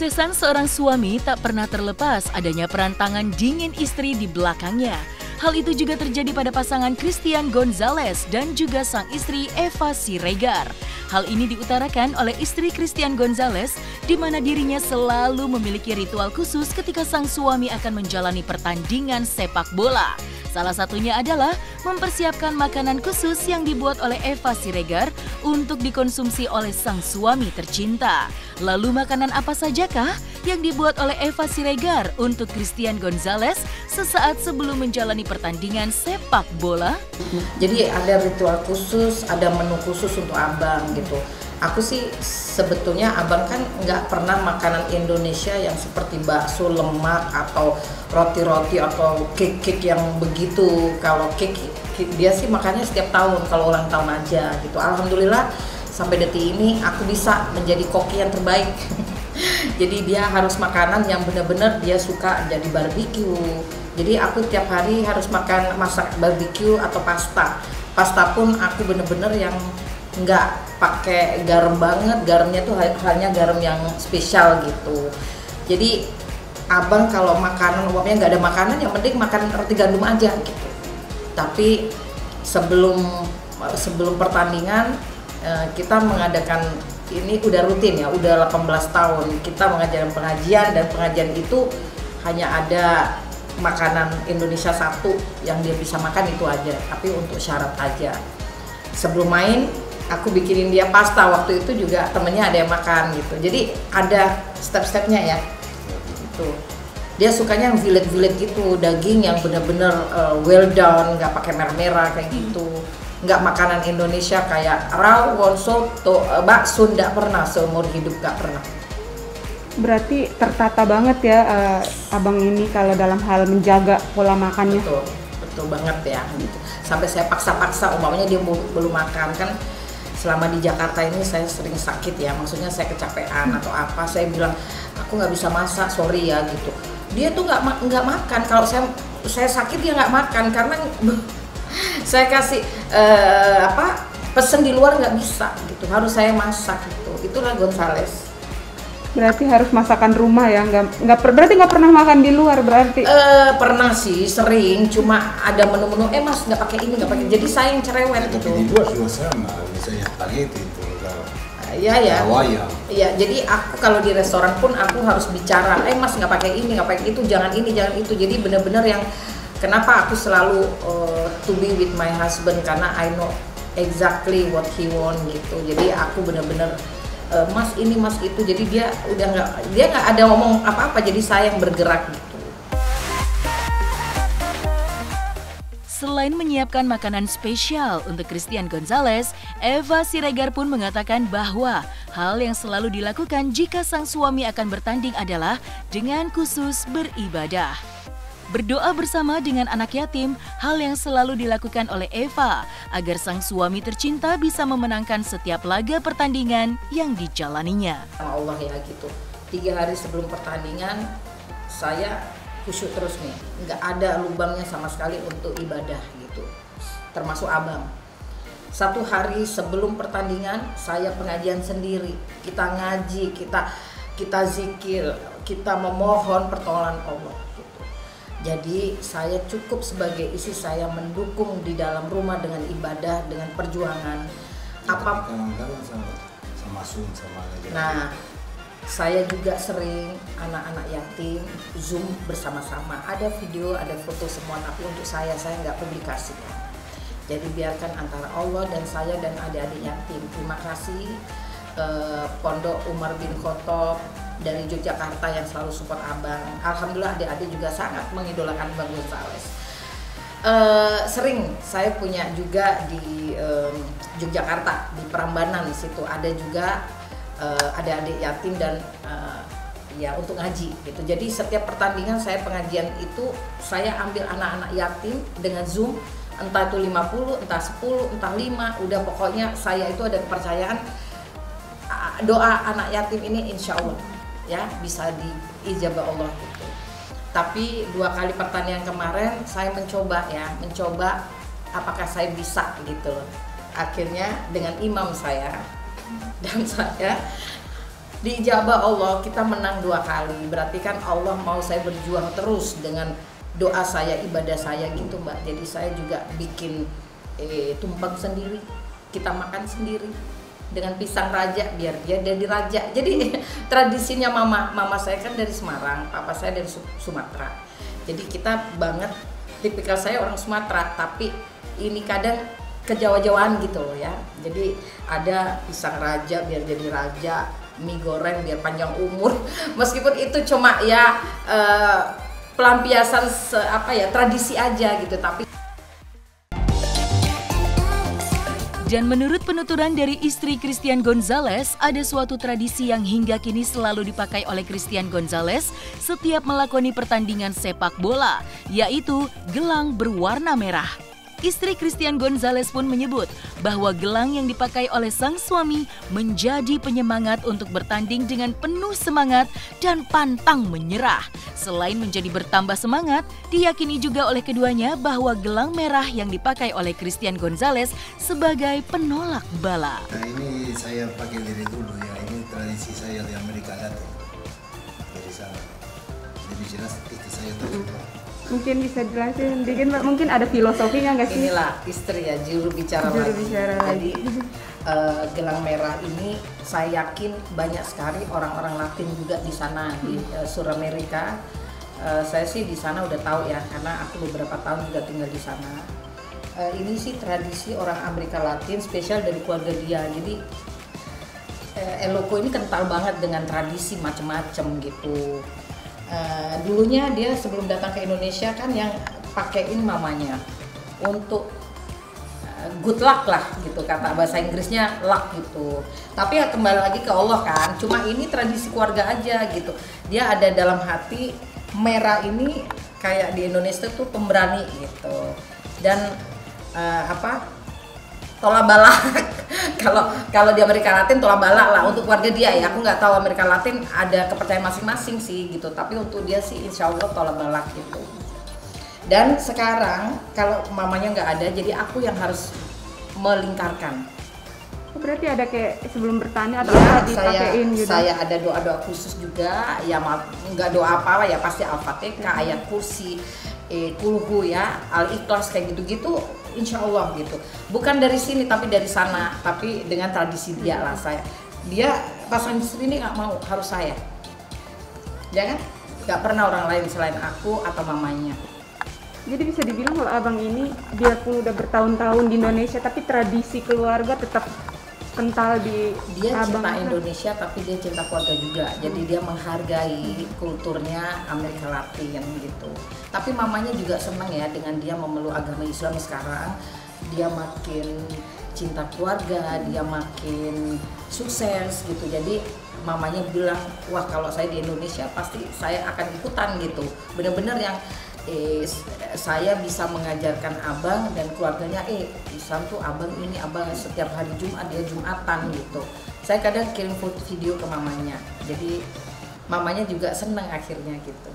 Kesuksesan seorang suami tak pernah terlepas adanya peran tangan dingin istri di belakangnya. Hal itu juga terjadi pada pasangan Christian Gonzalez dan juga sang istri Eva Siregar. Hal ini diutarakan oleh istri Christian Gonzalez di mana dirinya selalu memiliki ritual khusus ketika sang suami akan menjalani pertandingan sepak bola. Salah satunya adalah mempersiapkan makanan khusus yang dibuat oleh Eva Siregar untuk dikonsumsi oleh sang suami tercinta. Lalu makanan apa sajakah yang dibuat oleh Eva Siregar untuk Christian Gonzalez sesaat sebelum menjalani pertandingan sepak bola? Jadi ada ritual khusus, ada menu khusus untuk abang gitu. Aku sih sebetulnya abang kan nggak pernah makanan Indonesia yang seperti bakso lemak atau roti-roti atau cake-cake yang begitu. Kalau cake, dia sih makannya setiap tahun kalau ulang tahun aja gitu. Alhamdulillah sampai detik ini aku bisa menjadi koki yang terbaik. jadi dia harus makanan yang benar-benar dia suka jadi barbecue. Jadi aku tiap hari harus makan masak barbecue atau pasta. Pasta pun aku bener-bener yang nggak pakai garam banget garamnya tuh hanya garam yang spesial gitu. Jadi abang kalau makanan uapnya nggak ada makanan yang penting makan roti gandum aja gitu. Tapi sebelum sebelum pertandingan eh, kita mengadakan ini udah rutin ya udah 18 tahun. Kita mengajarkan pengajian dan pengajian itu hanya ada makanan Indonesia satu yang dia bisa makan itu aja. Tapi untuk syarat aja. Sebelum main aku bikinin dia pasta. Waktu itu juga temennya ada yang makan gitu. Jadi ada step-stepnya ya. Gitu. Dia sukanya yang violet-violet gitu. Daging yang bener-bener uh, well done nggak pakai merah-merah kayak gitu. Nggak makanan Indonesia kayak rawon soto uh, bakso nggak pernah seumur hidup nggak pernah. Berarti tertata banget ya uh, abang ini kalau dalam hal menjaga pola makannya. Betul. Betul banget ya gitu. Sampai saya paksa-paksa umpamanya dia belum makan kan selama di Jakarta ini saya sering sakit ya maksudnya saya kecapean atau apa saya bilang aku nggak bisa masak sorry ya gitu. Dia tuh nggak nggak makan. Kalau saya saya sakit dia nggak makan karena saya kasih uh, apa pesen di luar nggak bisa gitu harus saya masak gitu. Itulah Gonzales Berarti harus masakan rumah ya, nggak nggak berarti nggak pernah makan di luar berarti? Uh, pernah sih, sering. Cuma ada menu-menu, eh mas nggak pakai ini nggak pakai. Jadi saya yang cerewet gitu. Di luar juga sama, misalnya spaghetti itu Iya ya. Iya, jadi aku kalau di restoran pun aku harus bicara, eh mas nggak pakai ini, nggak pakai itu, jangan ini, jangan itu. Jadi bener-bener yang kenapa aku selalu uh, to be with my husband karena I know exactly what he want gitu. Jadi aku bener-bener uh, mas ini mas itu jadi dia udah nggak dia nggak ada ngomong apa-apa jadi saya yang bergerak gitu Selain menyiapkan makanan spesial untuk Christian Gonzalez, Eva Siregar pun mengatakan bahwa hal yang selalu dilakukan jika sang suami akan bertanding adalah dengan khusus beribadah. Berdoa bersama dengan anak yatim, hal yang selalu dilakukan oleh Eva agar sang suami tercinta bisa memenangkan setiap laga pertandingan yang dijalaninya. Sama Allah ya gitu. Tiga hari sebelum pertandingan, saya khusyuk terus nih. Nggak ada lubangnya sama sekali untuk ibadah gitu. Termasuk abang. Satu hari sebelum pertandingan, saya pengajian sendiri. Kita ngaji, kita kita zikir, kita memohon pertolongan Allah jadi saya cukup sebagai isi saya mendukung di dalam rumah dengan ibadah, dengan perjuangan. Apa? Sama Sun, sama Nah, saya juga sering anak-anak yatim zoom bersama-sama. Ada video, ada foto semua, tapi untuk saya saya nggak publikasikan. Jadi biarkan antara Allah dan saya dan adik-adik yatim. Terima kasih eh, Pondok Umar bin Khattab dari Yogyakarta yang selalu support abang. Alhamdulillah adik-adik juga sangat mengidolakan Bang Gonzales. Uh, sering saya punya juga di um, Yogyakarta di Prambanan di situ ada juga uh, adik-adik yatim dan uh, ya untuk ngaji gitu. Jadi setiap pertandingan saya pengajian itu saya ambil anak-anak yatim dengan Zoom entah itu 50, entah 10, entah 5, udah pokoknya saya itu ada kepercayaan doa anak yatim ini insya Allah ya bisa diijabah Allah gitu. Tapi dua kali pertandingan kemarin saya mencoba ya, mencoba apakah saya bisa gitu akhirnya dengan imam saya dan saya diijabah Allah kita menang dua kali. Berarti kan Allah mau saya berjuang terus dengan doa saya ibadah saya gitu mbak. Jadi saya juga bikin eh, tumpeng sendiri kita makan sendiri dengan pisang raja biar dia jadi raja. Jadi tradisinya mama mama saya kan dari Semarang papa saya dari Su- Sumatera. Jadi kita banget tipikal saya orang Sumatera tapi ini kadang kejawa-jawaan gitu loh ya. Jadi ada pisang raja biar jadi raja mie goreng biar panjang umur. Meskipun itu cuma ya eh, pelampiasan se- apa ya tradisi aja gitu tapi Dan menurut penuturan dari istri Christian Gonzalez, ada suatu tradisi yang hingga kini selalu dipakai oleh Christian Gonzalez setiap melakoni pertandingan sepak bola, yaitu gelang berwarna merah. Istri Christian Gonzalez pun menyebut bahwa gelang yang dipakai oleh sang suami menjadi penyemangat untuk bertanding dengan penuh semangat dan pantang menyerah. Selain menjadi bertambah semangat, diyakini juga oleh keduanya bahwa gelang merah yang dipakai oleh Christian Gonzalez sebagai penolak bala. Nah ini saya pakai dari dulu ya, ini tradisi saya di Amerika Latin. Dari sana. Jadi jelas itu saya tahu. Mungkin bisa jelasin dikit Mbak, mungkin ada filosofinya nggak sih? inilah istri ya juru bicara Juru lagi. bicara Jadi lagi. eh, gelang merah ini saya yakin banyak sekali orang-orang Latin juga di sana di eh, Suramerika. Eh, saya sih di sana udah tahu ya karena aku beberapa tahun juga tinggal di sana. Eh, ini sih tradisi orang Amerika Latin spesial dari keluarga dia. Jadi eh, Eloko ini kental banget dengan tradisi macem-macem gitu. Eh, dulunya dia sebelum datang ke Indonesia kan yang pakein mamanya untuk eh, good luck lah gitu kata bahasa Inggrisnya luck gitu. Tapi ya kembali lagi ke Allah kan. Cuma ini tradisi keluarga aja gitu. Dia ada dalam hati merah ini kayak di Indonesia tuh pemberani gitu. Dan eh, apa? tolak balak kalau kalau di Amerika Latin tolak balak lah untuk keluarga dia ya. Aku nggak tahu Amerika Latin ada kepercayaan masing-masing sih gitu. Tapi untuk dia sih insya Allah tolak balak gitu. Dan sekarang kalau mamanya nggak ada jadi aku yang harus melingkarkan. Oh, berarti ada kayak sebelum bertanya atau ya saya gitu? saya ada doa-doa khusus juga. Ya nggak doa apa lah ya pasti al-fatihah ayat kursi eh, kulhu ya al ikhlas kayak gitu-gitu insya Allah gitu. Bukan dari sini tapi dari sana. Tapi dengan tradisi dia lah saya. Dia pasangan istri ini nggak mau harus saya. Ya kan? Nggak pernah orang lain selain aku atau mamanya. Jadi bisa dibilang kalau abang ini biarpun udah bertahun-tahun di Indonesia tapi tradisi keluarga tetap kental di dia abang. cinta Indonesia tapi dia cinta keluarga juga. Jadi dia menghargai kulturnya Amerika Latin gitu. Tapi mamanya juga senang ya dengan dia memeluk agama Islam sekarang. Dia makin cinta keluarga dia makin sukses gitu. Jadi mamanya bilang wah kalau saya di Indonesia pasti saya akan ikutan gitu. Bener-bener yang eh, saya bisa mengajarkan abang dan keluarganya eh Islam tuh abang ini abang setiap hari Jumat dia Jumatan gitu. Saya kadang kirim foto video ke mamanya. Jadi mamanya juga seneng akhirnya gitu